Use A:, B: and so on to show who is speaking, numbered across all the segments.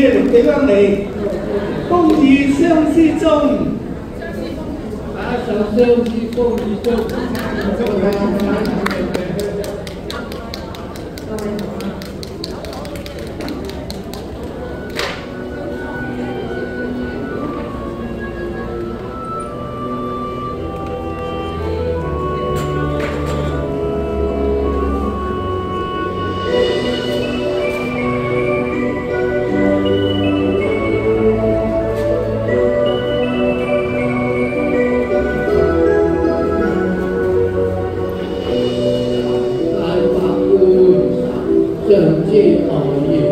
A: 给给你，风雨相思中，
B: 打手相思，风雨中。这能借到。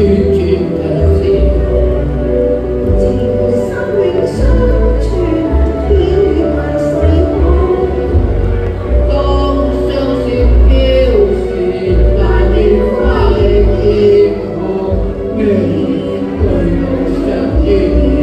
B: 寸寸金钱
C: 情深永相传飘于世空
B: 当飘但愿花亦艳